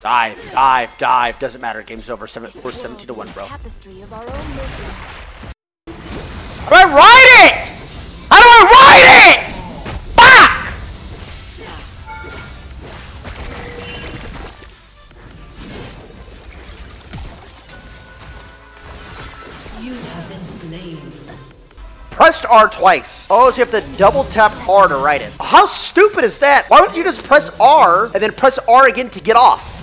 Dive, dive, dive. Doesn't matter. Game's over. Seven, we're 17 to 1, bro. How do I ride it? How do I ride it? Fuck! You have been slain. Pressed R twice. Oh, so you have to double tap R to write it. How stupid is that? Why wouldn't you just press R and then press R again to get off?